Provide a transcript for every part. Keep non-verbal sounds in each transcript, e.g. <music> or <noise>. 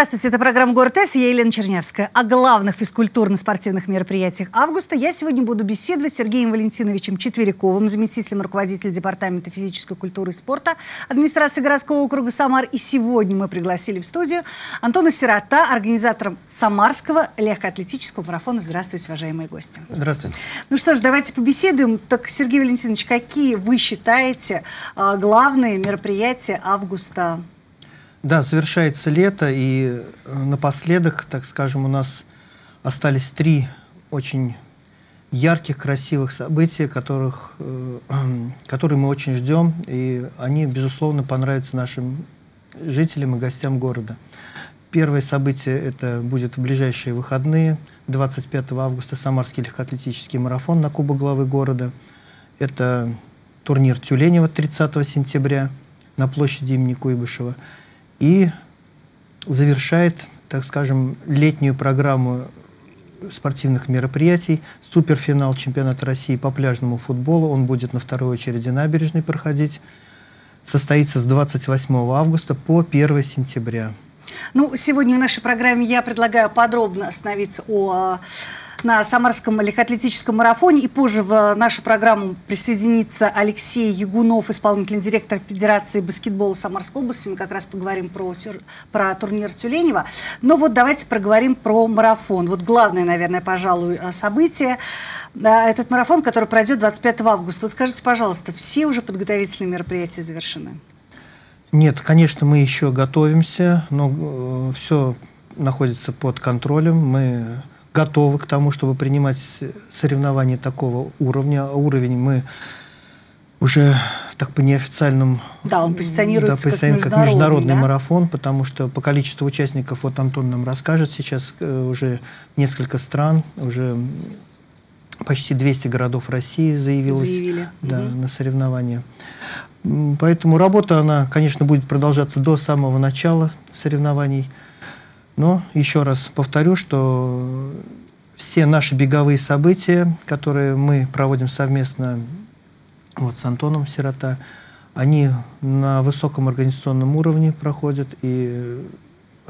Здравствуйте, это программа «Город С», я Елена Чернявская. О главных физкультурно-спортивных мероприятиях августа я сегодня буду беседовать с Сергеем Валентиновичем Четверяковым, заместителем руководителя Департамента физической культуры и спорта администрации городского округа Самар. И сегодня мы пригласили в студию Антона Сирота, организатором Самарского легкоатлетического марафона. Здравствуйте, уважаемые гости. Здравствуйте. Ну что ж, давайте побеседуем. Так, Сергей Валентинович, какие вы считаете э, главные мероприятия августа да, завершается лето, и э, напоследок, так скажем, у нас остались три очень ярких, красивых события, которых, э, <clears throat> которые мы очень ждем, и они, безусловно, понравятся нашим жителям и гостям города. Первое событие это будет в ближайшие выходные. 25 августа Самарский легкоатлетический марафон на Кубок главы города. Это турнир Тюленева 30 сентября на площади имени Куйбышева и завершает, так скажем, летнюю программу спортивных мероприятий. Суперфинал чемпионата России по пляжному футболу. Он будет на второй очереди набережной проходить. Состоится с 28 августа по 1 сентября. Ну, сегодня в нашей программе я предлагаю подробно остановиться о на Самарском легкоатлетическом марафоне. И позже в нашу программу присоединится Алексей Ягунов, исполнительный директор Федерации баскетбола Самарской области. Мы как раз поговорим про, про турнир Тюленева. Но вот давайте проговорим про марафон. Вот главное, наверное, пожалуй, э, событие. Этот марафон, который пройдет 25 августа. Вот скажите, пожалуйста, все уже подготовительные мероприятия завершены? Нет, конечно, мы еще готовимся, но э, все находится под контролем. Мы готовы к тому, чтобы принимать соревнования такого уровня. А уровень мы уже так по неофициальным... Да, он позиционируется да, как, международный, как международный да? марафон, потому что по количеству участников, вот Антон нам расскажет сейчас, э, уже несколько стран, уже почти 200 городов России заявилось Заявили. Да, угу. на соревнования. Поэтому работа, она, конечно, будет продолжаться до самого начала соревнований. Но еще раз повторю, что все наши беговые события, которые мы проводим совместно вот, с Антоном Сирота, они на высоком организационном уровне проходят, и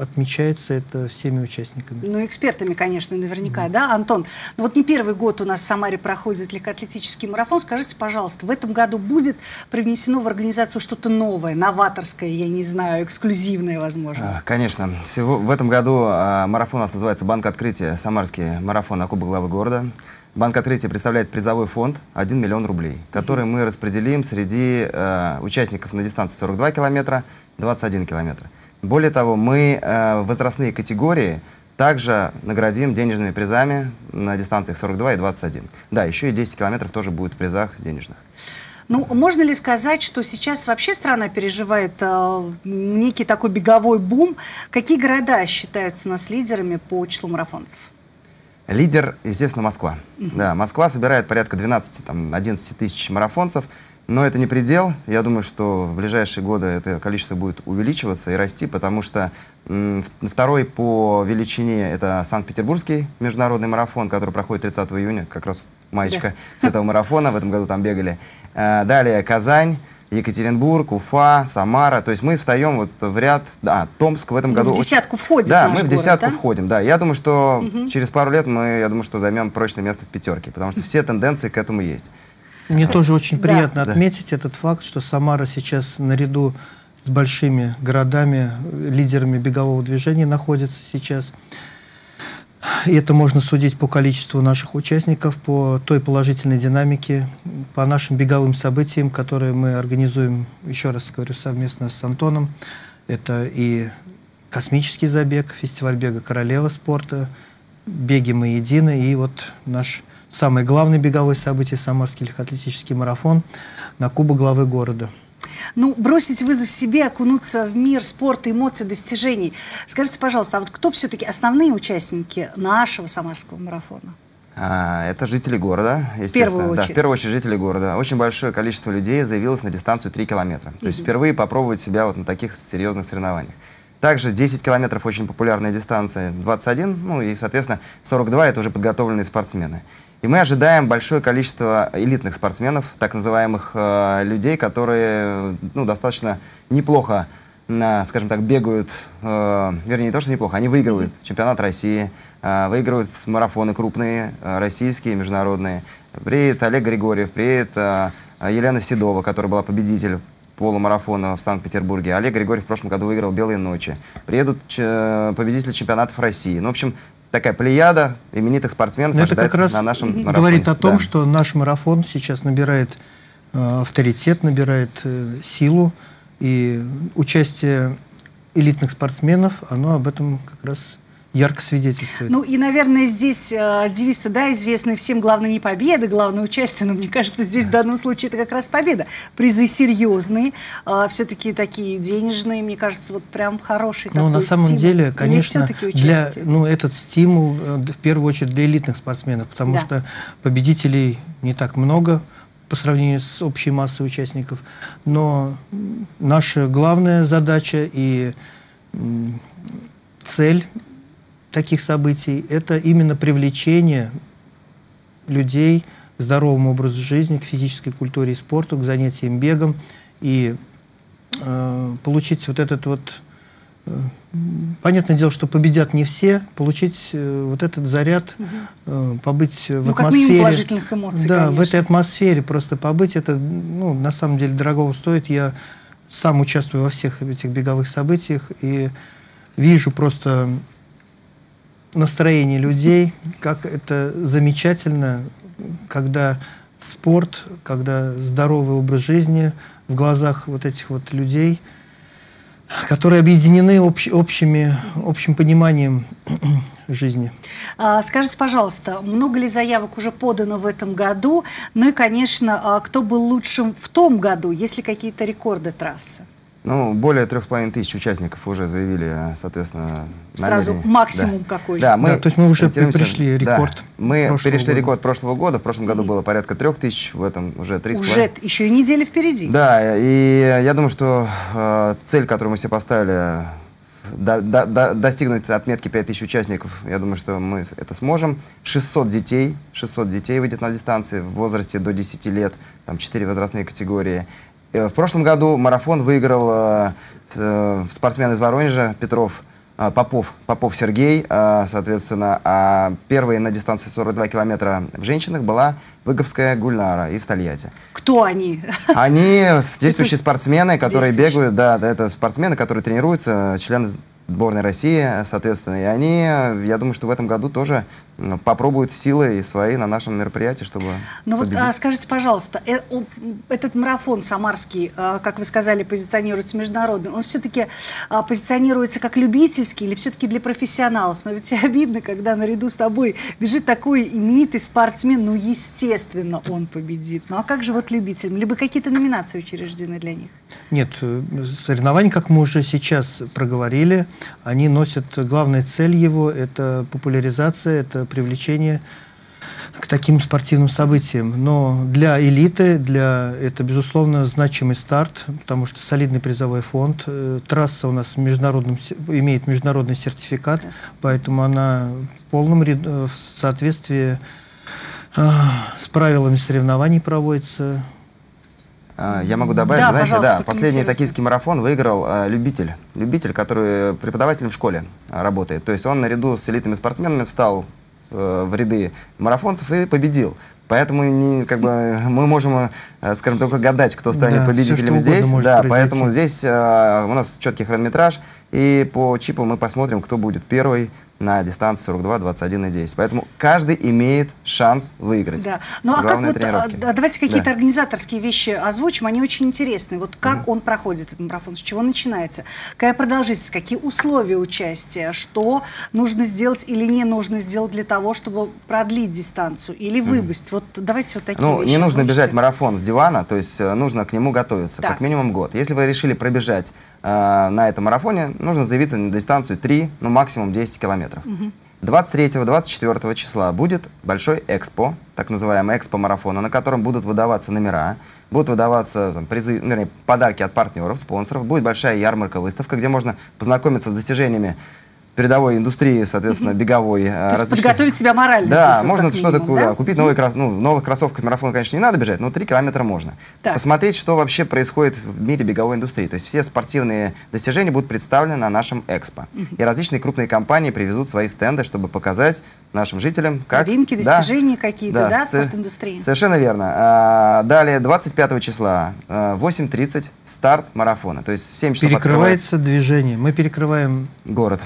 отмечается это всеми участниками. Ну, экспертами, конечно, наверняка, да, да Антон? Ну, вот не первый год у нас в Самаре проходит легкоатлетический марафон. Скажите, пожалуйста, в этом году будет привнесено в организацию что-то новое, новаторское, я не знаю, эксклюзивное, возможно? А, конечно. В этом году а, марафон у нас называется «Банк открытия», Самарский марафон на Кубок главы города. Банк открытия представляет призовой фонд 1 миллион рублей, который мы распределим среди э, участников на дистанции 42 километра, 21 километра. Более того, мы э, возрастные категории также наградим денежными призами на дистанциях 42 и 21. Да, еще и 10 километров тоже будет в призах денежных. Ну, можно ли сказать, что сейчас вообще страна переживает э, некий такой беговой бум? Какие города считаются нас лидерами по числу марафонцев? Лидер, естественно, Москва. Да, Москва собирает порядка 12-11 тысяч марафонцев. Но это не предел. Я думаю, что в ближайшие годы это количество будет увеличиваться и расти, потому что второй по величине это Санкт-Петербургский международный марафон, который проходит 30 июня, как раз маечка да. с этого марафона, в этом году там бегали. Э, далее Казань, Екатеринбург, Уфа, Самара. То есть мы встаем вот в ряд, да, Томск в этом году. В десятку входим. Да, мы в десятку город, да? входим, да. Я думаю, что угу. через пару лет мы, я думаю, что займем прочное место в пятерке, потому что все тенденции к этому есть. Мне тоже очень приятно да. отметить этот факт, что Самара сейчас наряду с большими городами, лидерами бегового движения находится сейчас. И это можно судить по количеству наших участников, по той положительной динамике, по нашим беговым событиям, которые мы организуем, еще раз говорю, совместно с Антоном. Это и космический забег, фестиваль бега «Королева спорта», беги мы едины, и вот наш самое главное беговое событие – Самарский легкоатлетический марафон на Кубок главы города. Ну, бросить вызов себе, окунуться в мир спорта, эмоций, достижений. Скажите, пожалуйста, а вот кто все-таки основные участники нашего Самарского марафона? А, это жители города, естественно. В первую очередь. Да, в первую очередь жители города. Очень большое количество людей заявилось на дистанцию 3 километра. То угу. есть впервые попробовать себя вот на таких серьезных соревнованиях. Также 10 километров очень популярная дистанция, 21, ну и, соответственно, 42 это уже подготовленные спортсмены. И мы ожидаем большое количество элитных спортсменов, так называемых э, людей, которые ну, достаточно неплохо на, скажем так, бегают, э, вернее, не то, что неплохо, они выигрывают чемпионат России, э, выигрывают марафоны крупные, э, российские, международные. Приедет Олег Григорьев, приедет э, Елена Седова, которая была победитель полумарафона в Санкт-Петербурге. Олег Григорьев в прошлом году выиграл «Белые ночи». Приедут ч- победители чемпионатов России. Ну, в общем, такая плеяда именитых спортсменов Но это как ожидается раз на нашем марафоне. говорит о том, Да. что наш марафон сейчас набирает э, авторитет, набирает э, силу, и участие элитных спортсменов, оно об этом как раз ярко свидетельствует. Ну и, наверное, здесь э, девиз-то, да, известный всем, главное не победа, главное участие, но мне кажется, здесь в данном случае это как раз победа. Призы серьезные, э, все-таки такие денежные, мне кажется, вот прям хороший Ну, такой на самом стимул. деле, конечно, для, ну, этот стимул э, в первую очередь для элитных спортсменов, потому Да. что победителей не так много по сравнению с общей массой участников. Но наша главная задача и цель таких событий – это именно привлечение людей к здоровому образу жизни, к физической культуре и спорту, к занятиям бегом и э, получить вот этот вот э, Понятное дело, что победят не все, получить э, вот этот заряд, э, побыть в Ну, как атмосфере. минимум положительных эмоций, Да, в конечно. этой атмосфере просто побыть, это, ну, на самом деле, дорогого стоит. Я сам участвую во всех этих беговых событиях и вижу просто настроение людей, как это замечательно, когда спорт, когда здоровый образ жизни в глазах вот этих вот людей, которые объединены общ- общими, общим пониманием <clears throat> жизни. А, Скажите, пожалуйста, много ли заявок уже подано в этом году? Ну и, конечно, а, кто был лучшим в том году? Есть ли какие-то рекорды трассы? Ну, более трех с половиной тысяч участников уже заявили, соответственно, Сразу намерение. максимум Да. какой? Да, мы, Да, то есть мы уже ориентируемся- перешли да, рекорд мы прошлого перешли года. рекорд прошлого года. В прошлом году было порядка трех тысяч, в этом уже три с Уже еще и неделя впереди. Да, и я думаю, что э, цель, которую мы себе поставили, до- до- до- достигнуть отметки 5000 участников, я думаю, что мы это сможем. 600 детей, 600 детей выйдет на дистанции в возрасте до 10 лет, там 4 возрастные категории. Э, В прошлом году марафон выиграл э, э, спортсмен из Воронежа Петров, Попов, Попов Сергей, соответственно, а первой на дистанции 42 километра в женщинах была Выговская Гульнара из Тольятти. Кто они? Они действующие <laughs> спортсмены, которые бегают, да, это спортсмены, которые тренируются, члены сборной России, соответственно, и они, я думаю, что в этом году тоже попробуют силы свои на нашем мероприятии, чтобы Ну вот а, скажите, пожалуйста, э, этот марафон самарский, а, как вы сказали, позиционируется международный, он все-таки а, позиционируется как любительский или все-таки для профессионалов? Но ведь <laughs> обидно, когда наряду с тобой бежит такой именитый спортсмен, ну, естественно, он победит. Ну а как же вот любителям? Либо какие-то номинации учреждены для них? Нет, э, соревнования, как мы уже сейчас проговорили, они носят, главная цель его – это популяризация, это привлечение к таким спортивным событиям. Но для элиты, для это, безусловно, значимый старт, потому что солидный призовой фонд. Э, Трасса у нас се- имеет международный сертификат, поэтому она в полном э, в соответствии с правилами соревнований проводится. А, Я могу добавить, Да, знаете, да, последний токийский марафон выиграл а, любитель, любитель, который преподавателем в школе а, работает. То есть он наряду с элитными спортсменами встал э, в ряды марафонцев и победил. Поэтому не, как бы, <laughs> мы можем, э, скажем, только гадать, кто станет Да, победителем угодно здесь. Да, произойти. поэтому здесь э, у нас четкий хронометраж, и по чипу мы посмотрим, кто будет первый на дистанции 42, 21 и 10. Поэтому каждый имеет шанс выиграть. Да. Ну а как Главное вот, а, давайте какие-то Да. организаторские вещи озвучим, они очень интересны. Вот как он проходит, этот марафон, с чего начинается, какая продолжительность, какие условия участия, что нужно сделать или не нужно сделать для того, чтобы продлить дистанцию или выбыть. Вот давайте вот такие Ну, вещи не нужно озвучьте. бежать марафон с дивана, то есть э, нужно к нему готовиться, Так. как минимум год. Если вы решили пробежать на этом марафоне, нужно заявиться на дистанцию 3, ну максимум 10 километров. 23-24 числа будет большой экспо, так называемый экспо-марафона, на котором будут выдаваться номера, будут выдаваться там, призы, ну, вернее, подарки от партнеров, спонсоров, будет большая ярмарка, выставка, где можно познакомиться с достижениями передовой индустрии, соответственно, беговой. То есть подготовить себя морально Да, здесь вот можно как что-то минимум, да, да? купить новые крос... ну, в новых кроссовках марафон, конечно, не надо бежать, но 3 километра можно. Так. Посмотреть, что вообще происходит в мире беговой индустрии. То есть все спортивные достижения будут представлены на нашем экспо. И различные крупные компании привезут свои стенды, чтобы показать нашим жителям, как... Новинки, Да, достижения какие-то, да, со- спортиндустрии? Совершенно верно. А, Далее, 25 числа, а, 8.30, старт марафона. То есть в 7 часов Перекрывается движение. Мы перекрываем открывается город.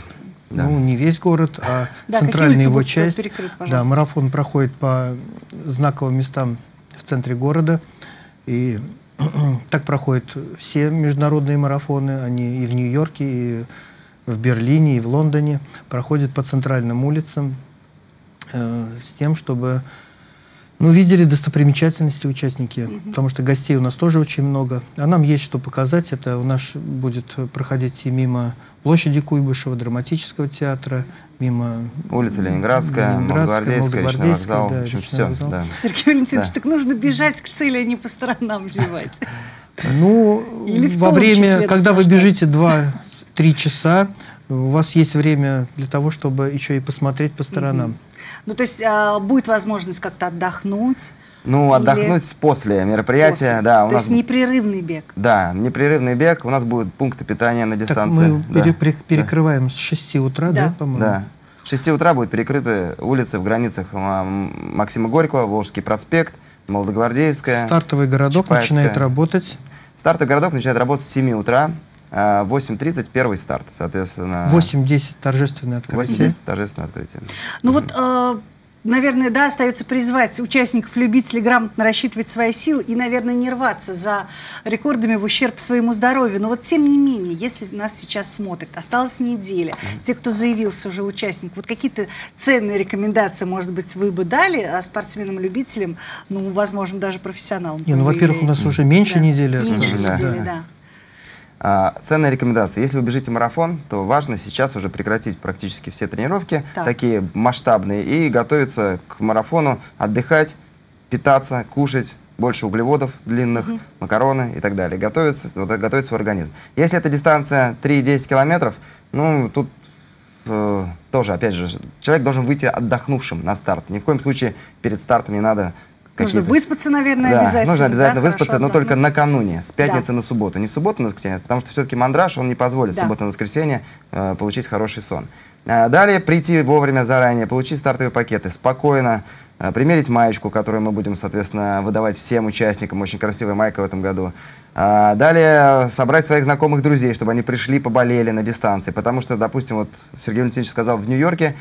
Да. Ну, не весь город, а Да, центральная его часть. перекрыты, да, марафон проходит по знаковым местам в центре города. И <clears throat> так проходят все международные марафоны. Они и в Нью-Йорке, и в Берлине, и в Лондоне. Проходят по центральным улицам э, с тем, чтобы ну, видели достопримечательности участники, потому что гостей у нас тоже очень много. А нам есть что показать. Это у нас будет проходить и мимо площади Куйбышева, драматического театра, мимо Улица Ленинградская, Молодогвардейская, Речной вокзал. В общем, все. вокзал. Да. Сергей Валентинович, Да. так нужно бежать к цели, а не по сторонам зевать. <laughs> Ну, Или во время, когда вы бежите 2-3 часа, у вас есть время для того, чтобы еще и посмотреть по сторонам. Ну, то есть а, будет возможность как-то отдохнуть. Ну, Или отдохнуть после мероприятия, после. да, у То нас... есть непрерывный бег. Да, непрерывный бег, у нас будут пункты питания на Так дистанции. мы да. пере- пере- перекрываем с 6 утра, да, Да. по-моему? Да. С 6 утра будут перекрыты улицы в границах а, Максима Горького, Волжский проспект, Молодогвардейская. Стартовый городок Чапаевская. начинает работать. Стартовый городок начинает работать с 7 утра, а, 8.30 первый старт, соответственно. 8-10 торжественное открытие. 8.10 торжественное открытие. Ну вот, э, наверное, да, остается призвать участников, любителей грамотно рассчитывать свои силы и, наверное, не рваться за рекордами в ущерб своему здоровью. Но вот тем не менее, если нас сейчас смотрят, осталась неделя, те, кто заявился уже участник, вот какие-то ценные рекомендации, может быть, вы бы дали а, спортсменам-любителям, ну, возможно, даже профессионалам? Не, ну, вы во-первых, у нас уже меньше Да. недели Меньше недели, Да. да. А, ценная рекомендация. Если вы бежите марафон, то важно сейчас уже прекратить практически все тренировки, Так. такие масштабные, и готовиться к марафону, отдыхать, питаться, кушать больше углеводов длинных, макароны и так далее. Готовиться, вот, так, готовить свой организм. Если это дистанция 3-10 километров, ну, тут э, тоже, опять же, человек должен выйти отдохнувшим на старт. Ни в коем случае перед стартом не надо Нужно выспаться, наверное, да, обязательно. нужно обязательно да, выспаться, но только накануне, с пятницы Да. на субботу. Не с субботы на воскресенье, потому что все-таки мандраж, он не позволит Да. в субботу на воскресенье э, получить хороший сон. А, далее прийти вовремя заранее, получить стартовые пакеты, спокойно э, примерить маечку, которую мы будем, соответственно, выдавать всем участникам. Очень красивая майка в этом году. А, далее собрать своих знакомых друзей, чтобы они пришли, поболели на дистанции. Потому что, допустим, вот Сергей Валентинович сказал, в Нью-Йорке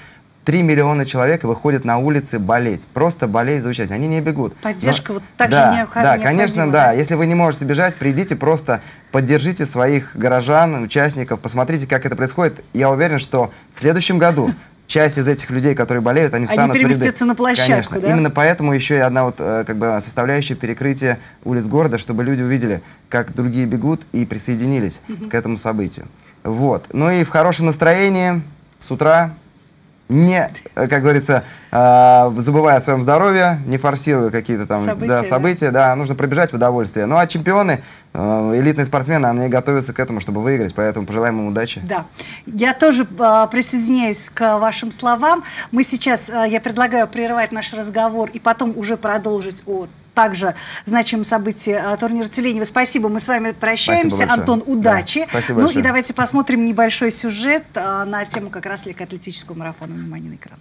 3 миллиона человек выходят на улицы болеть. Просто болеть за участие. Они не бегут. Поддержка Но- вот так же да, необх- Да, конечно, необходима, да. да? Если вы не можете бежать, придите просто, поддержите своих горожан, участников, посмотрите, как это происходит. Я уверен, что в следующем году <laughs> часть из этих людей, которые болеют, они Они встанут ряды. переместятся на площадку, Конечно. да? Именно поэтому еще и одна вот э, как бы составляющая перекрытия улиц города, чтобы люди увидели, как другие бегут и присоединились к этому событию. Вот. Ну и в хорошем настроении с утра не, э, как говорится, э, забывая о своем здоровье, не форсируя какие-то там События, да, события, да, нужно пробежать в удовольствие. Ну а чемпионы, э, элитные спортсмены, они готовятся к этому, чтобы выиграть, поэтому пожелаем им удачи. Да, я тоже присоединяюсь к вашим словам. Мы сейчас, я предлагаю прервать наш разговор и потом уже продолжить о также значимом событии а, турнира Тюленева. Спасибо, мы с вами прощаемся. Антон, удачи. Да, спасибо ну большое. и давайте посмотрим небольшой сюжет а, на тему как раз легкоатлетического марафона. Внимание на экран.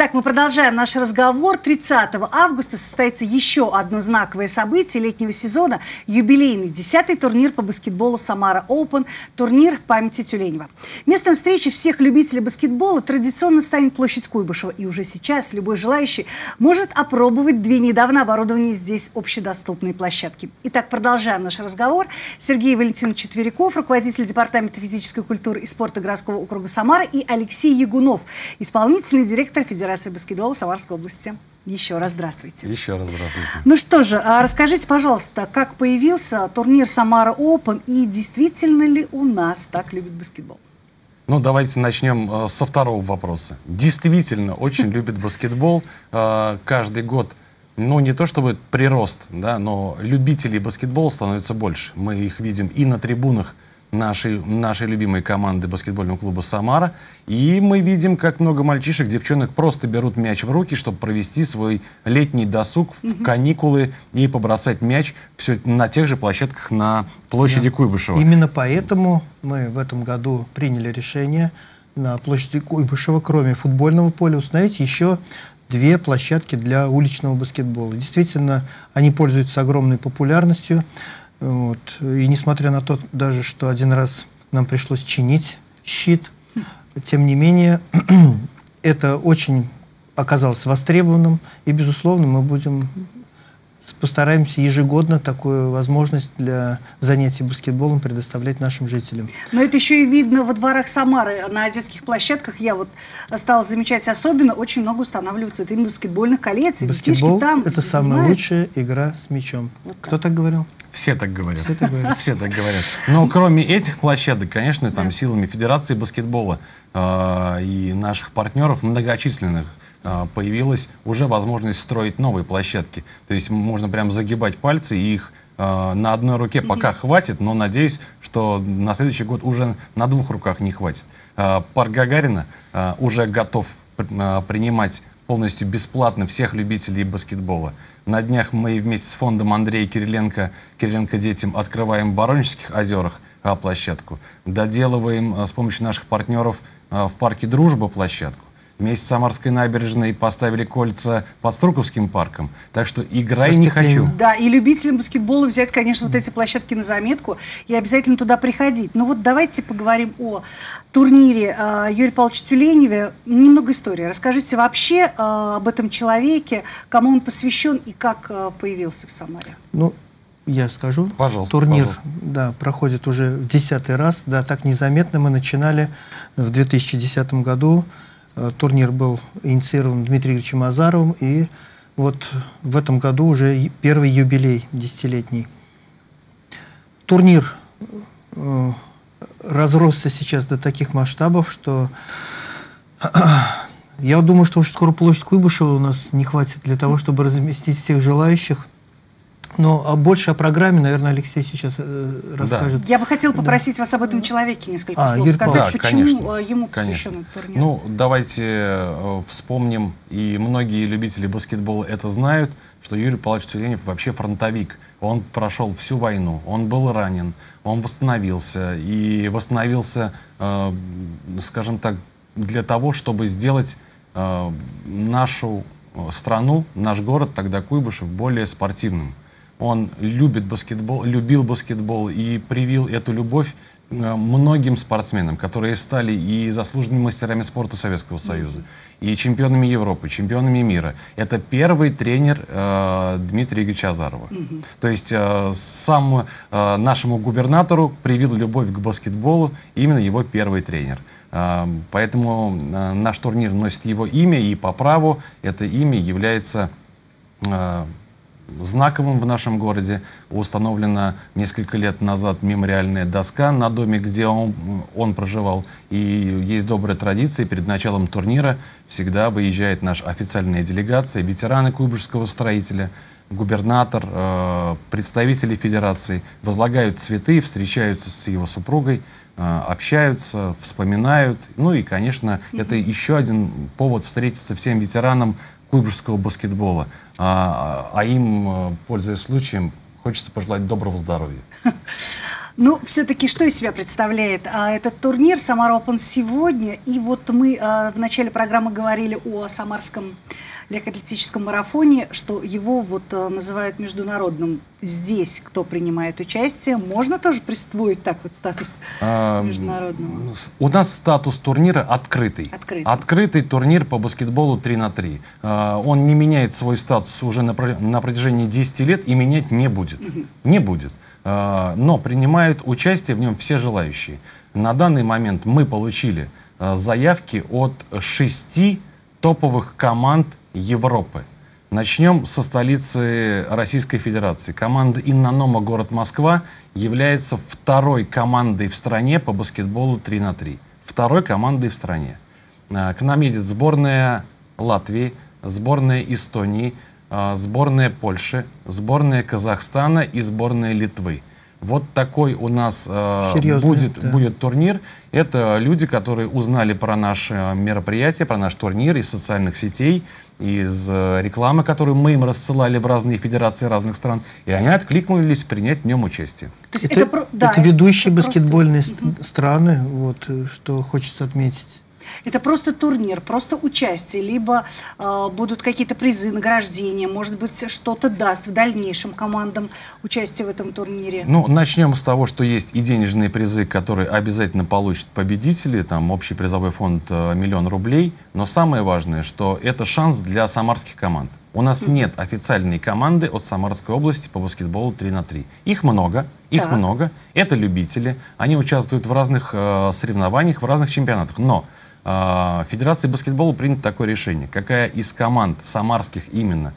Итак, мы продолжаем наш разговор. 30 августа состоится еще одно знаковое событие летнего сезона – юбилейный 10-й турнир по баскетболу «Самара Open», турнир памяти Тюленева. Местом встречи всех любителей баскетбола традиционно станет площадь Куйбышева. И уже сейчас любой желающий может опробовать две недавно оборудованные здесь общедоступные площадки. Итак, продолжаем наш разговор. Сергей Валентинович Четверяков, руководитель Департамента физической культуры и спорта городского округа Самара, и Алексей Ягунов, исполнительный директор Федерации баскетбола Самарской области. Еще раз здравствуйте. Еще раз здравствуйте. Ну что же, а расскажите, пожалуйста, как появился турнир Самара Open и действительно ли у нас так любят баскетбол? Ну, давайте начнем э, со второго вопроса. Действительно, очень любит баскетбол. Э, каждый год, ну, не то чтобы прирост, да, но любителей баскетбола становится больше. Мы их видим и на трибунах, нашей, нашей любимой команды баскетбольного клуба «Самара». И мы видим, как много мальчишек, девчонок просто берут мяч в руки, чтобы провести свой летний досуг в каникулы и побросать мяч все на тех же площадках на площади Куйбышева. Именно поэтому мы в этом году приняли решение на площади Куйбышева, кроме футбольного поля, установить еще две площадки для уличного баскетбола. Действительно, они пользуются огромной популярностью. Вот. И несмотря на то, даже что один раз нам пришлось чинить щит, тем не менее, <clears throat> это очень оказалось востребованным, и, безусловно, мы будем постараемся ежегодно такую возможность для занятий баскетболом предоставлять нашим жителям. Но это еще и видно во дворах Самары, на детских площадках. Я вот стала замечать особенно, очень много устанавливаются вот именно баскетбольных колец, Баскетбол это самая занимаются. лучшая игра с мячом. Кто так говорил? Все так говорят. Все так говорят. Все так говорят. Но кроме этих площадок, конечно, там силами Федерации баскетбола э, и наших партнеров многочисленных э, появилась уже возможность строить новые площадки. То есть можно прям загибать пальцы и их э, на одной руке пока хватит, но надеюсь, что на следующий год уже на двух руках не хватит. Э, парк Гагарина э, уже готов принимать полностью бесплатно всех любителей баскетбола. На днях мы вместе с фондом Андрея Кириленко, Кириленко детям открываем в Воронежских озерах площадку. Доделываем а, с помощью наших партнеров а, в парке Дружба площадку. Вместе с Самарской набережной поставили кольца под Струковским парком. Так что играй не хочу. Да, и любителям баскетбола взять, конечно, вот эти площадки на заметку и обязательно туда приходить. Ну вот давайте поговорим о турнире э, Юрия Павловича Тюленева. Немного истории. Расскажите вообще э, об этом человеке, кому он посвящен и как э, появился в Самаре. Ну, я скажу. Пожалуйста, Турнир, пожалуйста. да, проходит уже в десятый раз. Да, так незаметно мы начинали в 2010 году. Э, Турнир был инициирован Дмитрием Ильичем Азаровым. И вот в этом году уже первый юбилей десятилетний. Турнир э, разросся сейчас до таких масштабов, что <clears throat> я думаю, что уже скоро площадь Куйбышева у нас не хватит для того, чтобы разместить всех желающих. Но больше о программе, наверное, Алексей сейчас э, расскажет. Я бы хотела попросить вас об этом человеке несколько А, слов Юрий сказать, Да, почему конечно, э, ему конечно. посвящен этот турнир. Ну, давайте э, вспомним, и многие любители баскетбола это знают, что Юрий Павлович Тюленев вообще фронтовик. Он прошел всю войну, он был ранен, он восстановился, и восстановился, э, скажем так, для того, чтобы сделать э, нашу страну, наш город, тогда Куйбышев, более спортивным. Он любит баскетбол, любил баскетбол и привил эту любовь э, многим спортсменам, которые стали и заслуженными мастерами спорта Советского Союза, и чемпионами Европы, чемпионами мира. Это первый тренер э, Дмитрия Игоревича Азарова. То есть э, сам э, нашему губернатору привил любовь к баскетболу именно его первый тренер. Э, Поэтому э, наш турнир носит его имя, и по праву это имя является э, знаковым в нашем городе. Установлена несколько лет назад мемориальная доска на доме, где он, он проживал. И есть добрая традиция, перед началом турнира всегда выезжает наша официальная делегация, ветераны Куйбышевского строителя, губернатор, э, представители федерации, возлагают цветы, встречаются с его супругой, э, общаются, вспоминают. Ну и, конечно, это еще один повод встретиться всем ветеранам куйбышевского баскетбола. А, а им, э, пользуясь случаем, хочется пожелать доброго здоровья. <laughs> Ну, все-таки что из себя представляет а, этот турнир Самара Open сегодня? И вот мы а, в начале программы говорили о самарском легкоатлетическом марафоне, что его вот а, называют международным. Здесь кто принимает участие, можно тоже присвоить так вот статус А, международного? с- У нас статус турнира открытый. Открытый. турнир по баскетболу 3 на 3. А, Он не меняет свой статус уже на, про- на протяжении 10 лет и менять не будет. Не будет. А, Но принимают участие в нем все желающие. На данный момент мы получили а, заявки от шести топовых команд Европы. Начнем со столицы Российской Федерации. Команда Иннонома город Москва является второй командой в стране по баскетболу 3 на 3. Второй командой в стране. А, К нам едет сборная Латвии, сборная Эстонии, а, сборная Польши, сборная Казахстана и сборная Литвы. Вот такой у нас а, Серьезный, будет, да. будет турнир. Это люди, которые узнали про наше мероприятие, про наш турнир из социальных сетей, из э, рекламы, которую мы им рассылали в разные федерации разных стран, и они откликнулись принять в нем участие. То есть Это, про- да, это ведущие это просто- баскетбольные ст- страны, вот, э, что хочется отметить. Это просто турнир, просто участие, либо э, будут какие-то призы, награждения, может быть, что-то даст в дальнейшем командам участие в этом турнире. Ну, начнем с того, что есть и денежные призы, которые обязательно получат победители. Там общий призовой фонд э, миллион рублей. Но самое важное, что это шанс для самарских команд. У нас нет официальной команды от Самарской области по баскетболу 3 на 3. Их много, их Так. много. Это любители. Они участвуют в разных э, соревнованиях, в разных чемпионатах. Но Федерации баскетбола принято такое решение. Какая из команд самарских именно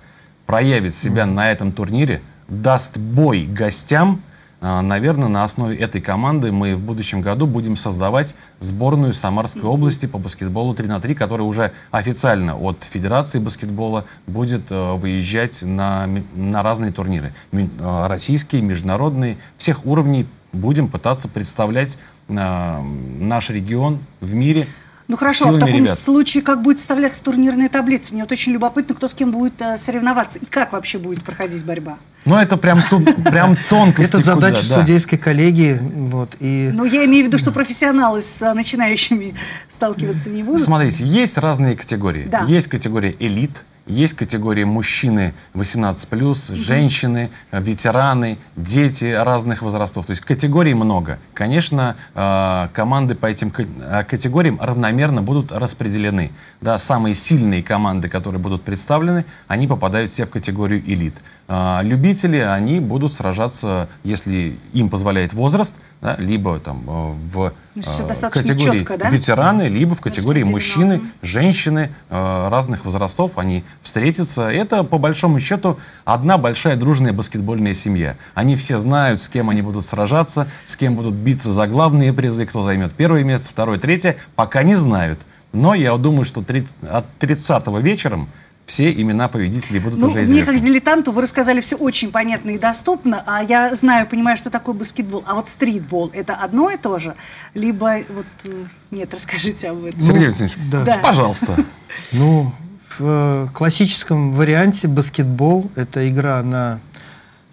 проявит себя на этом турнире, даст бой гостям, наверное, на основе этой команды мы в будущем году будем создавать сборную Самарской области по баскетболу 3 на 3, которая уже официально от Федерации баскетбола будет э, выезжать на, на разные турниры. Э, Российские, международные, всех уровней будем пытаться представлять э, наш регион в мире. Ну хорошо, а в таком ребят. случае как будет составляться турнирная таблица? Мне вот очень любопытно, кто с кем будет э, соревноваться и как вообще будет проходить борьба. Ну, это прям, ту- прям <laughs> тонкости. Это задача куда, да. судейской коллегии, вот, и Ну, я имею в виду, что профессионалы с э, начинающими сталкиваться не будут. Смотрите, есть разные категории. Да. Есть категория элит, есть категория мужчины 18+, женщины, э, ветераны, дети разных возрастов. То есть категорий много. Конечно, э, команды по этим э, категориям равномерно будут распределены. Да, самые сильные команды, которые будут представлены, они попадают все в категорию элит. Э, Любители, они будут сражаться, если им позволяет возраст, да, либо там э, в Ну, э, категории чётко, да? ветераны, либо в категории Распределено. мужчины, женщины э, разных возрастов, они встретятся. Это, по большому счету, одна большая дружная баскетбольная семья. Они все знают, с кем они будут сражаться, с кем будут биться за главные призы, кто займет первое место, второе, третье, пока не знают. Но я думаю, что 30 от 30 вечером все имена победителей будут Ну, уже мне известны. как дилетанту вы рассказали все очень понятно и доступно, а я знаю, понимаю, что такое баскетбол. А вот стритбол – это одно и то же? Либо вот… э, Нет, расскажите об этом. Сергей Алексеевич, да. Да. пожалуйста. <laughs> Ну, в э, классическом варианте баскетбол – это игра на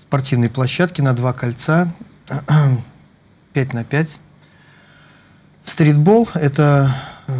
спортивной площадке на два кольца, <clears throat> 5 на 5. Стритбол – это… э,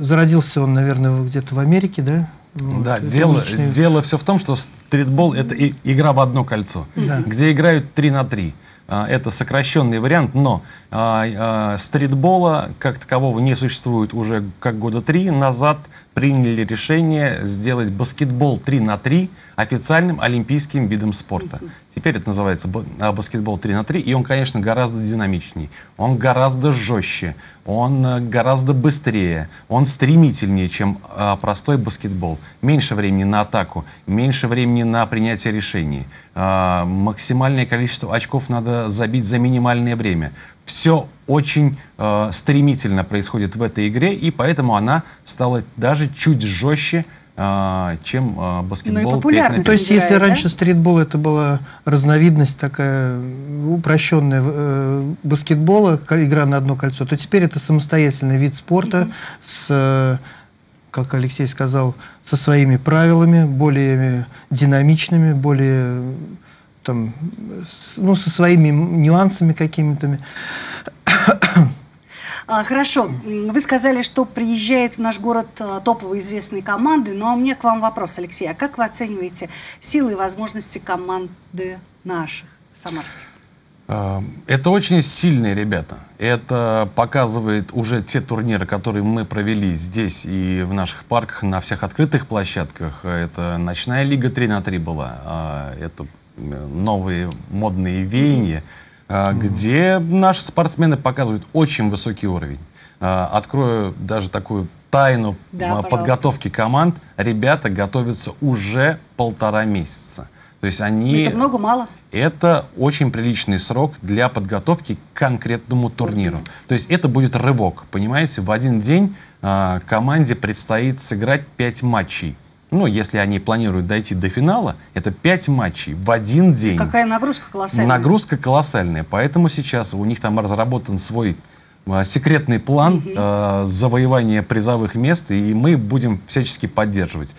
Зародился он, наверное, где-то в Америке, да? Вот, Да, дело, дело все в том, что стритбол это и- игра в одно кольцо, Да. где играют 3 на 3. А, Это сокращенный вариант, но а, а, стритбола как такового не существует уже как года три назад. Приняли решение сделать баскетбол 3 на 3 официальным олимпийским видом спорта. Теперь это называется а, баскетбол 3 на 3, и он, конечно, гораздо динамичнее, он гораздо жестче, он э, гораздо быстрее, он стремительнее, чем а, простой баскетбол. Меньше времени на атаку, меньше времени на принятие решений. А, максимальное количество очков надо забить за минимальное время. Все очень э, стремительно происходит в этой игре, и поэтому она стала даже чуть жестче, э, чем э, баскетбол. на популярность То есть, если да? раньше стритбол это была разновидность такая упрощенная э, баскетбола, игра на одно кольцо, то теперь это самостоятельный вид спорта с, э, как Алексей сказал, со своими правилами, более динамичными, более там, ну, со своими нюансами какими-то. А, Хорошо. Вы сказали, что приезжает в наш город а, топовые известные команды, но у меня к вам вопрос, Алексей. А как вы оцениваете силы и возможности команды наших, самарских? Это очень сильные ребята. Это показывает уже те турниры, которые мы провели здесь и в наших парках, на всех открытых площадках. Это ночная лига 3 на 3 была. а Это новые модные веяния, а, где наши спортсмены показывают очень высокий уровень. А, Открою даже такую тайну Да, а, пожалуйста. подготовки команд. Ребята готовятся уже полтора месяца. То есть они... Это много, мало? Это очень приличный срок для подготовки к конкретному турниру. То есть это будет рывок, понимаете? В один день а, команде предстоит сыграть 5 матчей. Ну, если они планируют дойти до финала, это 5 матчей в один день. Какая нагрузка колоссальная? Нагрузка колоссальная, поэтому сейчас у них там разработан свой а, секретный план а, завоевания призовых мест, и мы будем всячески поддерживать.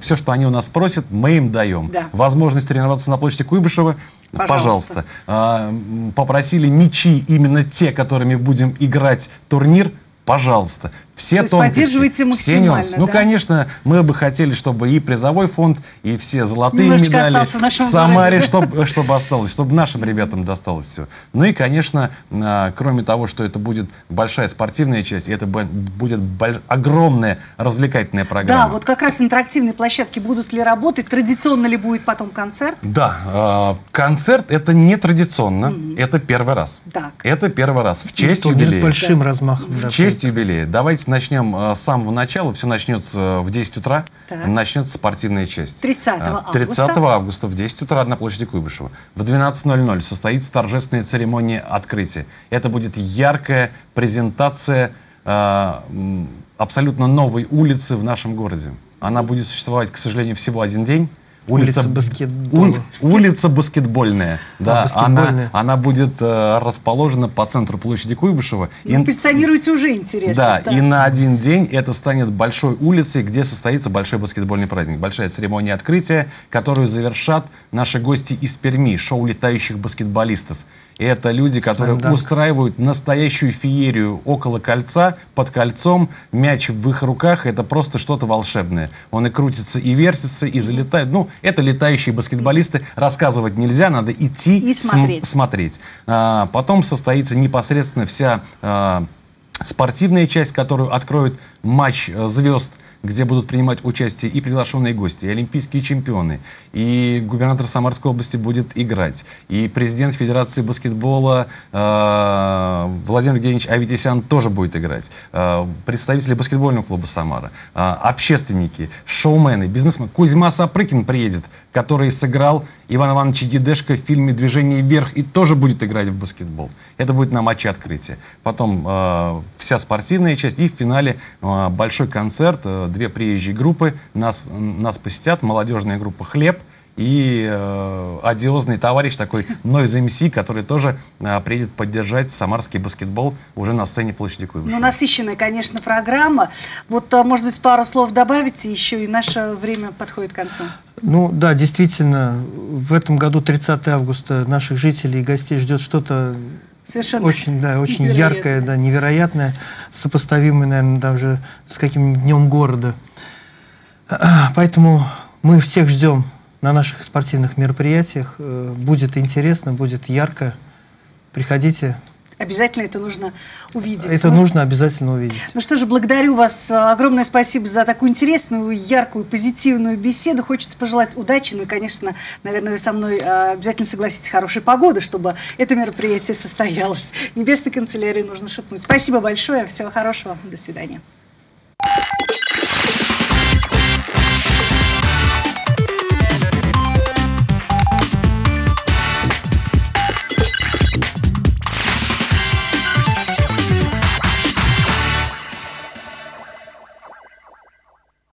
все, что они у нас просят, мы им даем. Да. Возможность тренироваться на площади Куйбышева, Пожалуйста. пожалуйста. М, попросили мячи именно те, которыми будем играть турнир, пожалуйста. Все То есть тонкости, поддерживаете все максимально, нюансы. Ну, да? конечно, мы бы хотели, чтобы и призовой фонд, и все золотые Немножечко медали в нашем Самаре, чтобы, чтобы осталось, чтобы нашим ребятам досталось все. Ну и, конечно, а, кроме того, что это будет большая спортивная часть, это бу- будет огромная развлекательная программа. Да, вот как раз интерактивные площадки будут ли работать? Традиционно ли будет потом концерт? Да, а, концерт это не традиционно, это первый раз. Так. Это первый раз в честь Турнир с юбилея. большим размахом. да, В честь юбилея. Давайте начнем а, с самого начала. Все начнется в 10 утра. Так. Начнется спортивная часть. 30 А, августа. 30 августа в 10 утра на площади Куйбышева. В 12.00 состоится торжественная церемония открытия. Это будет яркая презентация абсолютно новой улицы в нашем городе. Она будет существовать, к сожалению, всего один день. Улица Б- баскетбола. Ул- улица баскетбольная. Да, баскетбольная. Она, она будет э, расположена по центру площади Куйбышева. Ну, И- позиционируете уже интересно. да, так. и на один день это станет большой улицей, где состоится большой баскетбольный праздник. Большая церемония открытия, которую завершат наши гости из Перми, шоу летающих баскетболистов. И это люди, которые Слэм-данк. устраивают настоящую феерию около кольца, под кольцом, мяч в их руках, это просто что-то волшебное. Он и крутится, и вертится, и залетает. Ну, это летающие баскетболисты. Рассказывать нельзя, надо идти И см- смотреть. смотреть. А, потом состоится непосредственно вся а, спортивная часть, которую откроет матч э, звезд, где будут принимать участие и приглашенные гости, и олимпийские чемпионы, и губернатор Самарской области будет играть, и президент Федерации баскетбола э, Владимир Евгеньевич Аветисян тоже будет играть, э, представители баскетбольного клуба Самара, э, общественники, шоумены, бизнесмены. Кузьма Сапрыкин приедет, который сыграл Иван Иванович Едешко в фильме «Движение вверх» и тоже будет играть в баскетбол. Это будет на матче открытия. Потом э, вся спортивная часть и в финале э, большой концерт, э, две приезжие группы нас, нас посетят, молодежная группа «Хлеб» и э, одиозный товарищ такой Noise MC, который тоже э, приедет поддержать самарский баскетбол уже на сцене площади Куйбышева. Ну, насыщенная, конечно, программа. Вот, а, может быть, пару слов добавите еще, и наше время подходит к концу. Ну да, действительно, в этом году 30 августа наших жителей и гостей ждет что-то Совершенно очень, да, очень яркое, да, невероятное, сопоставимое, наверное, даже с каким-нибудь днем города. <clears throat> Поэтому мы всех ждем на наших спортивных мероприятиях. Э, Будет интересно, будет ярко. Приходите. Обязательно это нужно увидеть. Это Ну, нужно обязательно увидеть. Ну что же, благодарю вас. А, Огромное спасибо за такую интересную, яркую, позитивную беседу. Хочется пожелать удачи. Ну и, конечно, наверное, вы со мной а, обязательно согласитесь хорошей погоды, чтобы это мероприятие состоялось. Небесной канцелярии нужно шепнуть. Спасибо большое. Всего хорошего. До свидания.